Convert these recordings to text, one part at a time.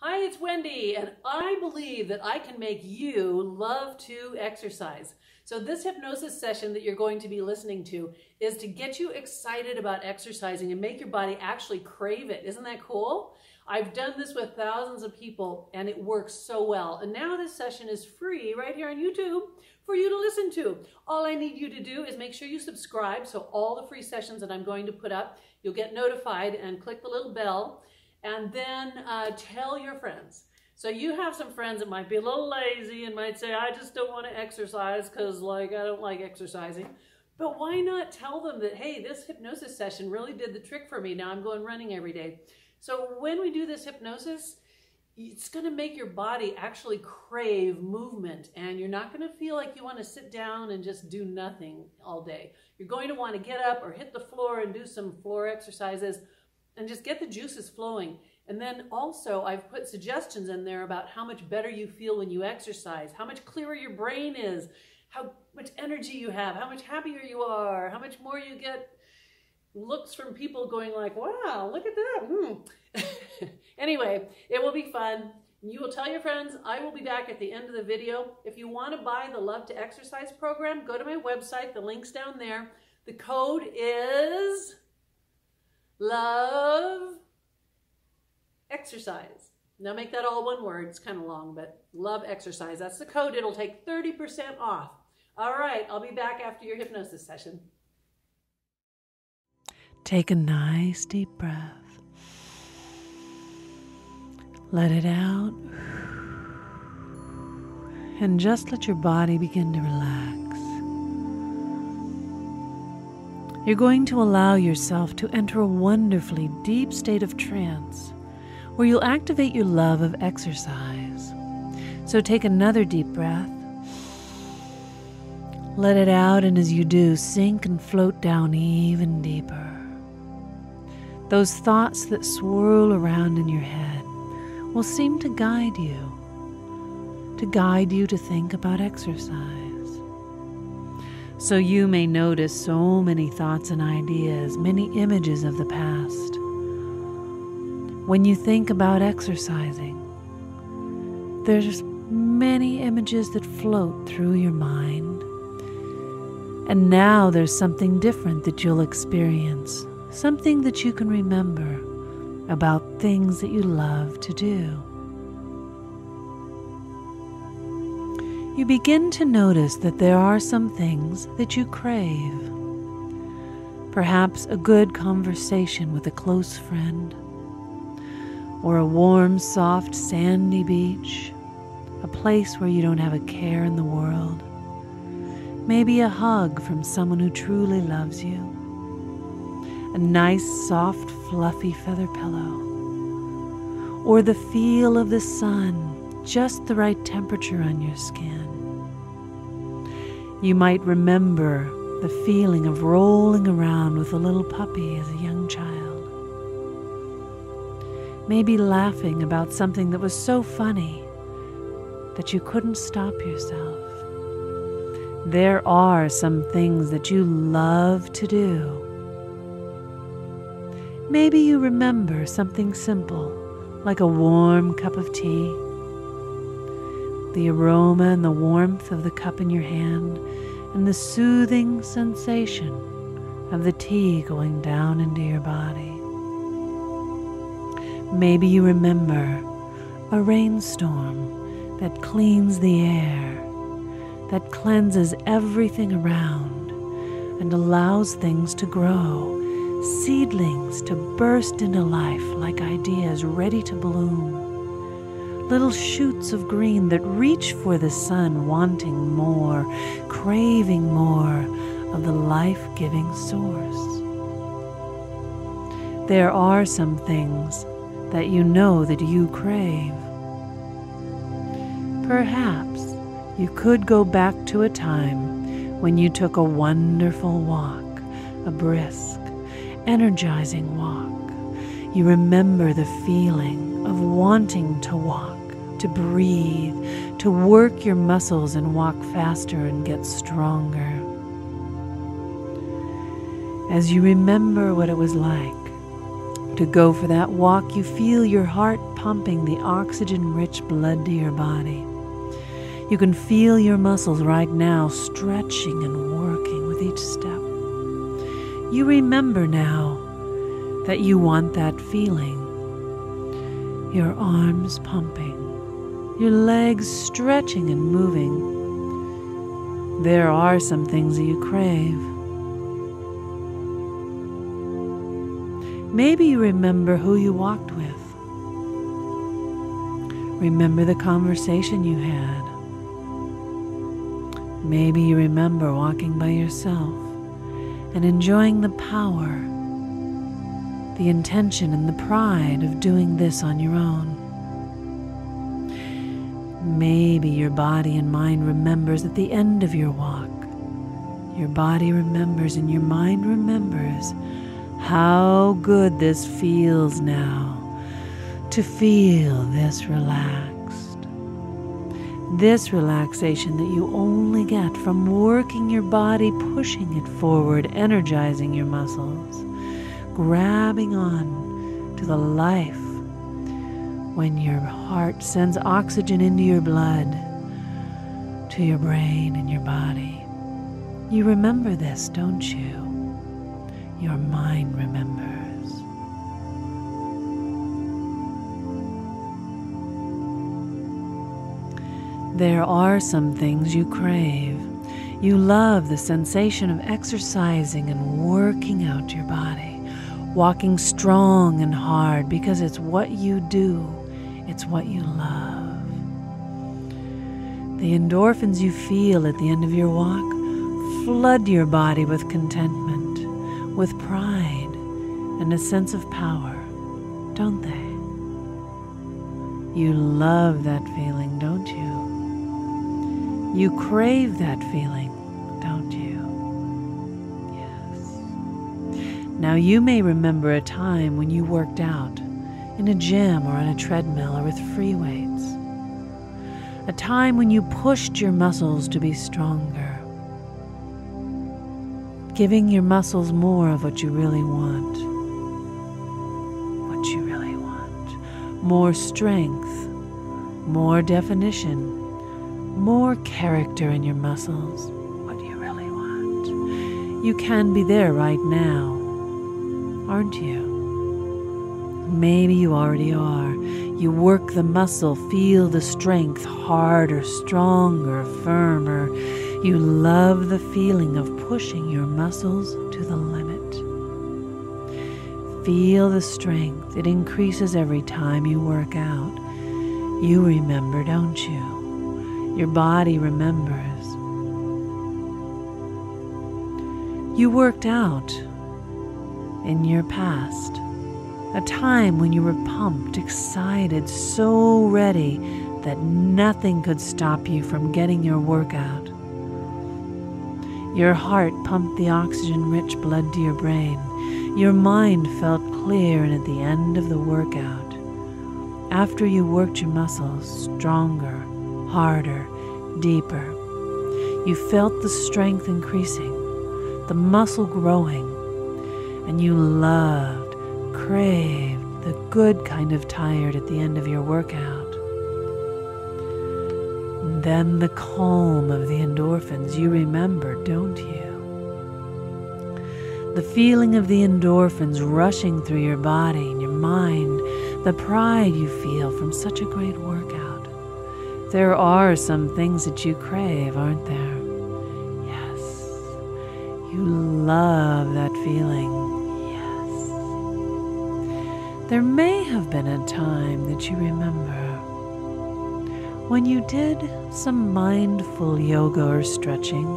Hi, it's Wendi, and I believe that I can make you love to exercise. So, this hypnosis session that you're going to be listening to is to get you excited about exercising and make your body actually crave it. Isn't that cool? I've done this with thousands of people and it works so well. And now this session is free right here on YouTube for you to listen to. All I need you to do is make sure you subscribe so all the free sessions that I'm going to put up, you'll get notified and click the little bell and then uh, tell your friends. So you have some friends that might be a little lazy and might say, I just don't want to exercise because like I don't like exercising. But why not tell them that, hey, this hypnosis session really did the trick for me. Now I'm going running every day. So when we do this hypnosis, it's going to make your body actually crave movement and you're not going to feel like you want to sit down and just do nothing all day. You're going to want to get up or hit the floor and do some floor exercises and just get the juices flowing. And then also I've put suggestions in there about how much better you feel when you exercise, how much clearer your brain is, how much energy you have, how much happier you are, how much more you get looks from people going like, wow, look at that. Hmm. anyway, it will be fun. You will tell your friends. I will be back at the end of the video. If you want to buy the Love to Exercise program, go to my website. The link's down there. The code is love exercise. Now make that all one word. It's kind of long, but love exercise. That's the code. It'll take 30% off. All right, I'll be back after your hypnosis session. Take a nice deep breath. Let it out. And just let your body begin to relax. You're going to allow yourself to enter a wonderfully deep state of trance where you'll activate your love of exercise. So take another deep breath. Let it out, and as you do, sink and float down even deeper. Those thoughts that swirl around in your head will seem to guide you, to guide you to think about exercise. So you may notice so many thoughts and ideas, many images of the past. When you think about exercising, there's many images that float through your mind. And now there's something different that you'll experience something that you can remember about things that you love to do. You begin to notice that there are some things that you crave. Perhaps a good conversation with a close friend, or a warm, soft, sandy beach, a place where you don't have a care in the world. Maybe a hug from someone who truly loves you a nice, soft, fluffy feather pillow, or the feel of the sun, just the right temperature on your skin. You might remember the feeling of rolling around with a little puppy as a young child. Maybe laughing about something that was so funny that you couldn't stop yourself. There are some things that you love to do Maybe you remember something simple, like a warm cup of tea. The aroma and the warmth of the cup in your hand, and the soothing sensation of the tea going down into your body. Maybe you remember a rainstorm that cleans the air, that cleanses everything around, and allows things to grow seedlings to burst into life like ideas ready to bloom. Little shoots of green that reach for the sun, wanting more, craving more of the life giving source. There are some things that you know that you crave. Perhaps you could go back to a time when you took a wonderful walk, a brisk, energizing walk. You remember the feeling of wanting to walk, to breathe, to work your muscles and walk faster and get stronger. As you remember what it was like to go for that walk, you feel your heart pumping the oxygen rich blood to your body. You can feel your muscles right now stretching and working with each step. You remember now that you want that feeling. Your arms pumping, your legs stretching and moving. There are some things you crave. Maybe you remember who you walked with. Remember the conversation you had. Maybe you remember walking by yourself and enjoying the power, the intention, and the pride of doing this on your own. Maybe your body and mind remembers at the end of your walk. Your body remembers and your mind remembers how good this feels now to feel this relaxed. This relaxation that you only get from working your body, pushing it forward, energizing your muscles, grabbing on to the life when your heart sends oxygen into your blood, to your brain and your body. You remember this, don't you? Your mind remembers. There are some things you crave. You love the sensation of exercising and working out your body, walking strong and hard because it's what you do it's what you love. The endorphins you feel at the end of your walk flood your body with contentment, with pride, and a sense of power, don't they? You love that feeling, don't you? You crave that feeling, don't you? Yes. Now you may remember a time when you worked out in a gym or on a treadmill or with free weights. A time when you pushed your muscles to be stronger, giving your muscles more of what you really want. What you really want. More strength, more definition, more character in your muscles. What you really want. You can be there right now, aren't you? Maybe you already are. You work the muscle, feel the strength harder, stronger, firmer. You love the feeling of pushing your muscles to the limit. Feel the strength. It increases every time you work out. You remember, don't you? Your body remembers. You worked out in your past a time when you were pumped, excited, so ready that nothing could stop you from getting your workout. Your heart pumped the oxygen rich blood to your brain. Your mind felt clear, and at the end of the workout, after you worked your muscles stronger, harder, deeper, you felt the strength increasing, the muscle growing, and you loved craved the good kind of tired at the end of your workout. Then the calm of the endorphins you remember, don't you? The feeling of the endorphins rushing through your body and your mind, the pride you feel from such a great workout. There are some things that you crave, aren't there? Yes. You love that feeling there may have been a time that you remember when you did some mindful yoga or stretching.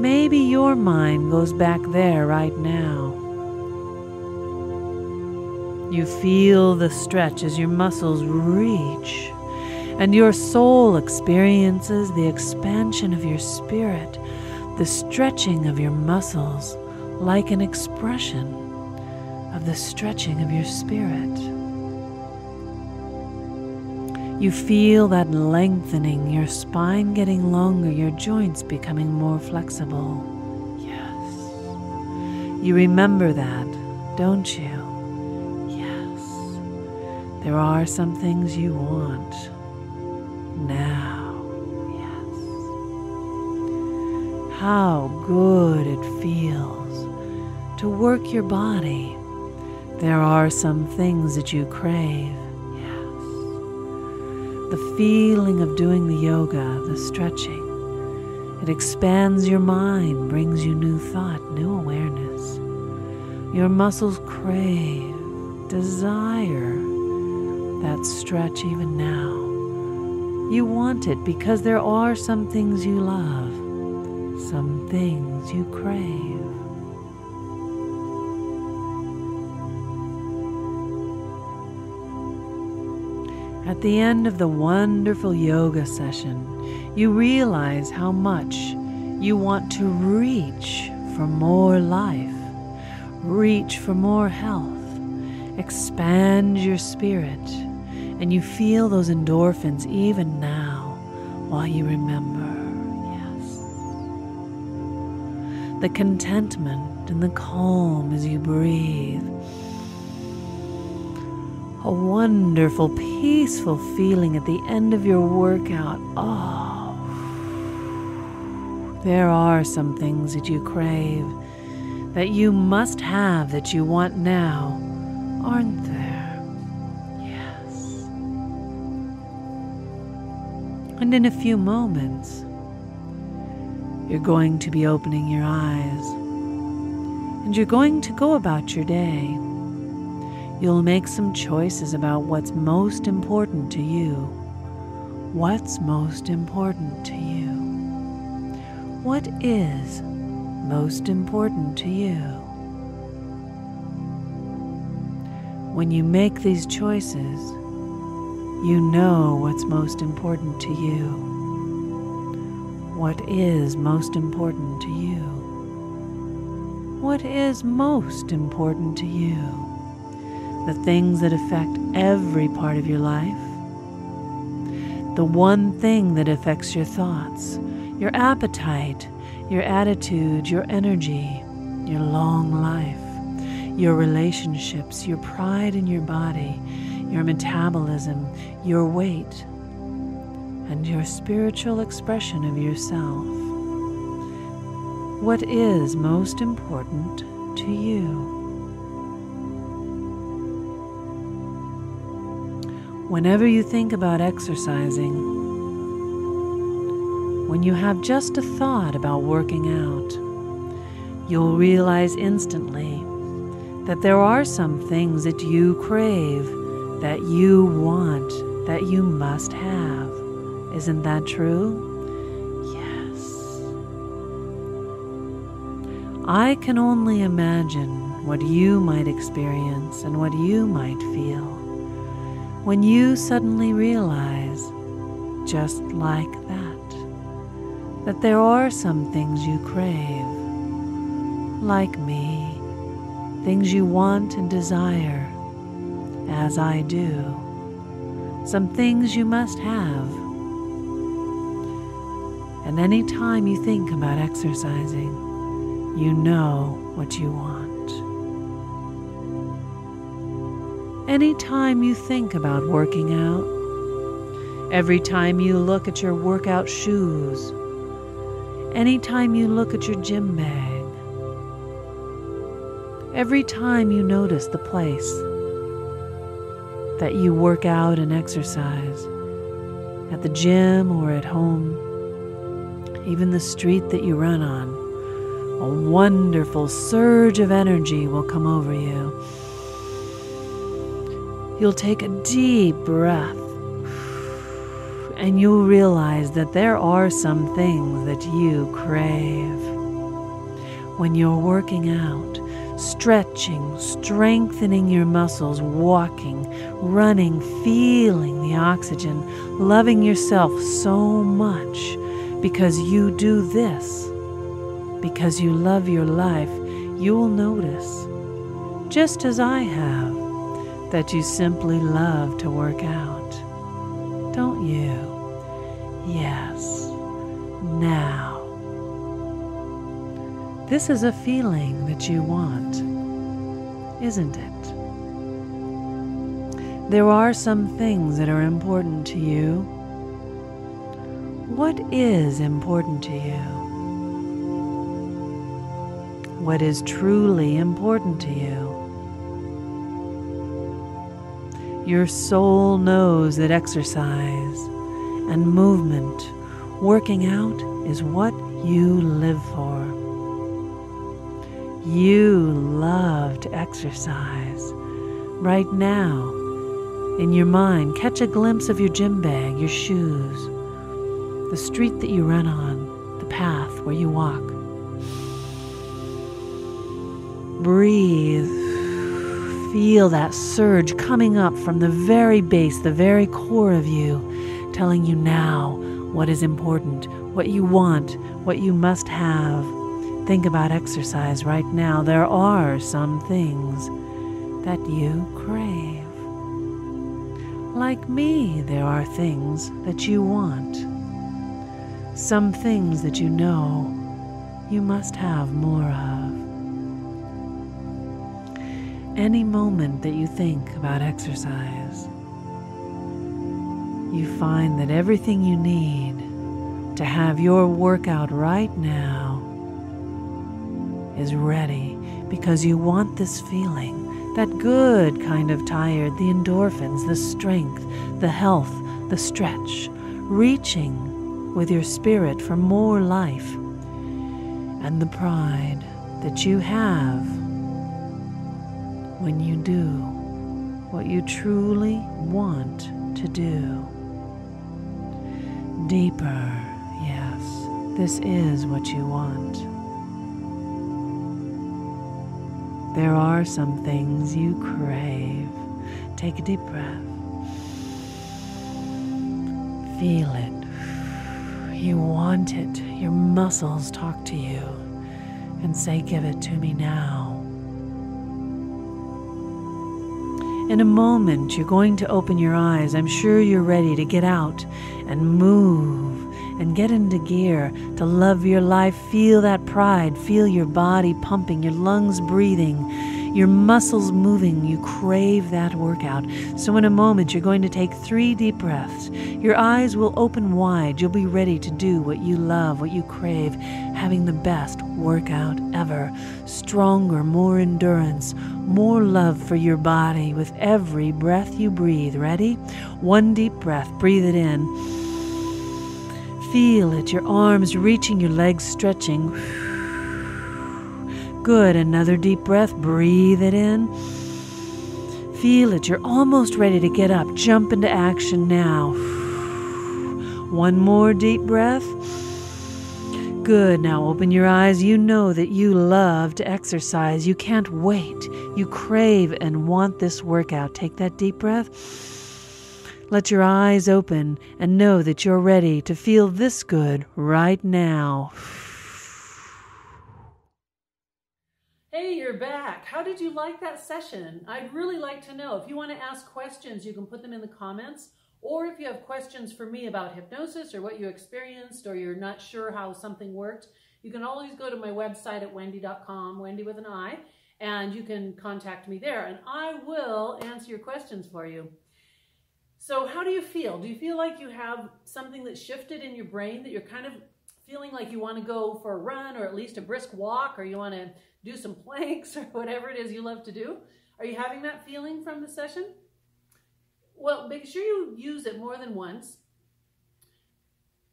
Maybe your mind goes back there right now. You feel the stretch as your muscles reach, and your soul experiences the expansion of your spirit, the stretching of your muscles like an expression of the stretching of your spirit. You feel that lengthening, your spine getting longer, your joints becoming more flexible. Yes. You remember that, don't you? Yes. There are some things you want now. Yes. How good it feels to work your body. There are some things that you crave. Yes. The feeling of doing the yoga, the stretching, it expands your mind, brings you new thought, new awareness. Your muscles crave, desire that stretch even now. You want it because there are some things you love, some things you crave. At the end of the wonderful yoga session, you realize how much you want to reach for more life, reach for more health, expand your spirit, and you feel those endorphins even now while you remember. Yes. The contentment and the calm as you breathe a wonderful, peaceful feeling at the end of your workout. Oh, there are some things that you crave, that you must have, that you want now, aren't there? Yes. And in a few moments, you're going to be opening your eyes, and you're going to go about your day. You'll make some choices about what's most important to you. What's most important to you? What is most important to you? When you make these choices, you know what's most important to you. What is most important to you? What is most important to you? The things that affect every part of your life, the one thing that affects your thoughts, your appetite, your attitude, your energy, your long life, your relationships, your pride in your body, your metabolism, your weight, and your spiritual expression of yourself. What is most important to you? Whenever you think about exercising, when you have just a thought about working out, you'll realize instantly that there are some things that you crave, that you want, that you must have. Isn't that true? Yes. I can only imagine what you might experience and what you might feel when you suddenly realize, just like that, that there are some things you crave, like me, things you want and desire, as I do, some things you must have. And any time you think about exercising, you know what you want. Anytime you think about working out, every time you look at your workout shoes, any time you look at your gym bag, every time you notice the place that you work out and exercise, at the gym or at home, even the street that you run on, a wonderful surge of energy will come over you You'll take a deep breath and you'll realize that there are some things that you crave. When you're working out, stretching, strengthening your muscles, walking, running, feeling the oxygen, loving yourself so much because you do this, because you love your life, you'll notice, just as I have that you simply love to work out. Don't you? Yes. Now. This is a feeling that you want, isn't it? There are some things that are important to you. What is important to you? What is truly important to you? Your soul knows that exercise and movement, working out, is what you live for. You love to exercise. Right now, in your mind, catch a glimpse of your gym bag, your shoes, the street that you run on, the path where you walk. Breathe. Feel that surge coming up from the very base, the very core of you, telling you now what is important, what you want, what you must have. Think about exercise right now. There are some things that you crave. Like me, there are things that you want. Some things that you know you must have more of. Any moment that you think about exercise, you find that everything you need to have your workout right now is ready because you want this feeling that good kind of tired, the endorphins, the strength, the health, the stretch, reaching with your spirit for more life, and the pride that you have when you do what you truly want to do. Deeper, yes, this is what you want. There are some things you crave. Take a deep breath. Feel it. You want it. Your muscles talk to you and say, Give it to me now. In a moment, you're going to open your eyes. I'm sure you're ready to get out and move and get into gear to love your life. Feel that pride. Feel your body pumping, your lungs breathing, your muscles moving. You crave that workout. So, in a moment, you're going to take three deep breaths. Your eyes will open wide. You'll be ready to do what you love, what you crave, having the best workout ever. Stronger, more endurance, more love for your body with every breath you breathe. Ready? One deep breath. Breathe it in. Feel it, your arms reaching, your legs stretching. Good. Another deep breath. Breathe it in. Feel it. You're almost ready to get up. Jump into action now. One more deep breath. Good. Now open your eyes. You know that you love to exercise. You can't wait. You crave and want this workout. Take that deep breath. Let your eyes open and know that you're ready to feel this good right now. Hey, you're back. How did you like that session? I'd really like to know. If you want to ask questions, you can put them in the comments. Or if you have questions for me about hypnosis or what you experienced or you're not sure how something worked, you can always go to my website at wendi.com, Wendi with an I, and you can contact me there and I will answer your questions for you. So how do you feel? Do you feel like you have something that shifted in your brain that you're kind of feeling like you want to go for a run or at least a brisk walk or you want to do some planks or whatever it is you love to do? Are you having that feeling from the session? Well, make sure you use it more than once.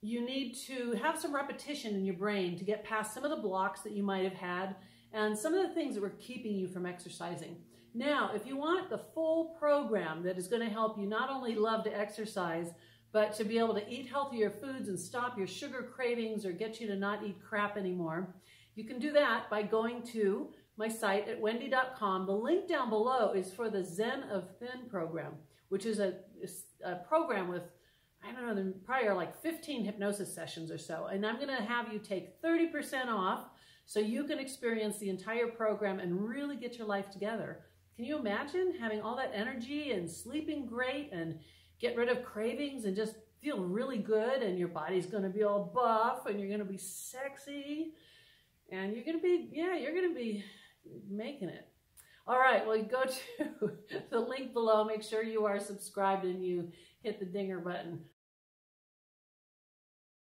You need to have some repetition in your brain to get past some of the blocks that you might have had and some of the things that were keeping you from exercising. Now, if you want the full program that is going to help you not only love to exercise, but to be able to eat healthier foods and stop your sugar cravings or get you to not eat crap anymore, you can do that by going to my site at wendi.com. The link down below is for the Zen of Thin program, which is a, a program with, I don't know, probably like 15 hypnosis sessions or so. And I'm going to have you take 30% off so you can experience the entire program and really get your life together. Can you imagine having all that energy and sleeping great and get rid of cravings and just feel really good and your body's going to be all buff and you're going to be sexy and you're going to be, yeah, you're going to be making it. All right, well, go to the link below. Make sure you are subscribed and you hit the dinger button.